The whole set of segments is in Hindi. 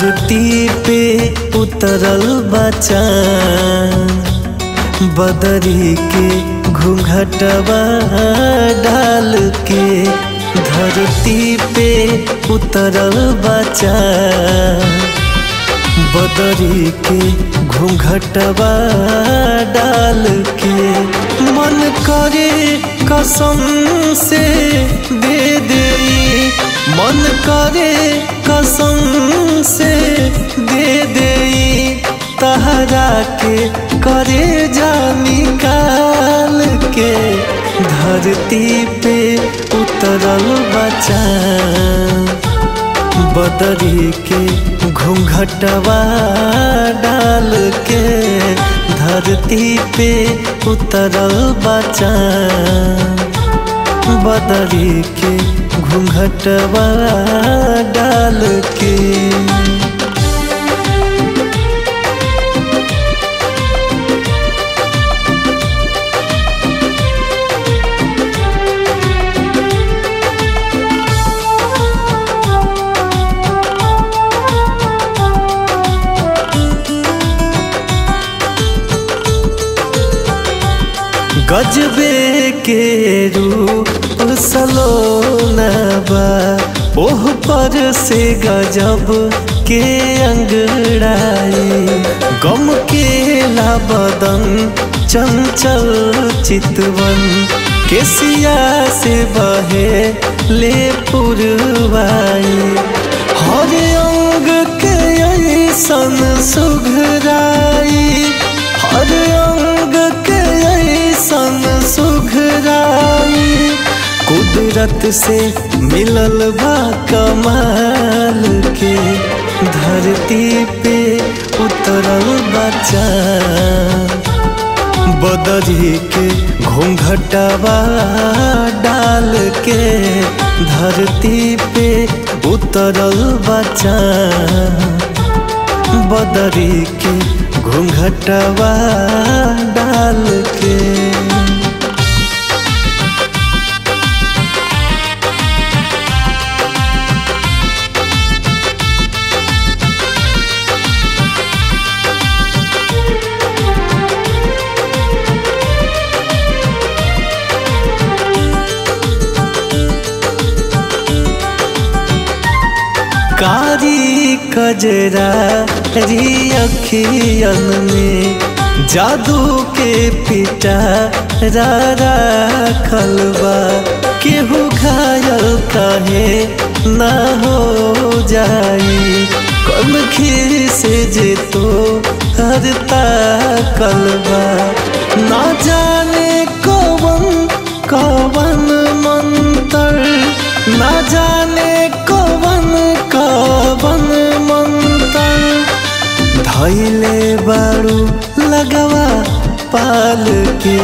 धरती पे उतरल बचान बदरी के घूंघटवा डाल के धरती पे उतरल बचान बदरी के घूंघटवा डाल के मन करे कसम से दे दे। मन करे कसम से दे दे तहरा के करे जा निकाल के धरती पे उतरल बचा बदरी के घूंघटवा डाल के धरती पे उतरल बचा बदरी के घूंघटवा डाल के। गजबे के रूप सलोना बा ओह पर से गजब के अंगड़ाई। गम के बदन, चंचल चितवन। केसिया से बहे ले पुरवाई कुदरत से मिलल बा कमाल के। धरती पे उतरल बचा बदरी के घूंघटवा डाल के धरती पे उतरल बचा बदरी के घूंघटवा डाल के कजरा, री अखियन में जादू के पिटा, रारा खलबा केहू घायल कहे ना हो जाई कल खीर से जे तो हरता कलबा ना जाने कौन कौन धैले बारू लगवा पाल के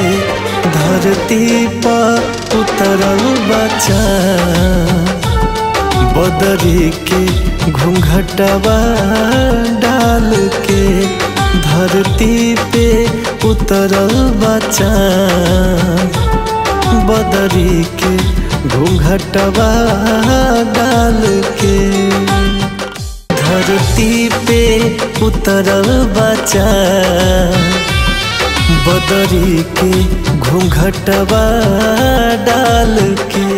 धरती पर उतरल बचा। बदरी के घूंघटवा डाल के धरती पे उतरल बचा। बदरी के घूंघटवा डाल के धरती पे उतरल बचा। बदरी के घूंघटवा डाल के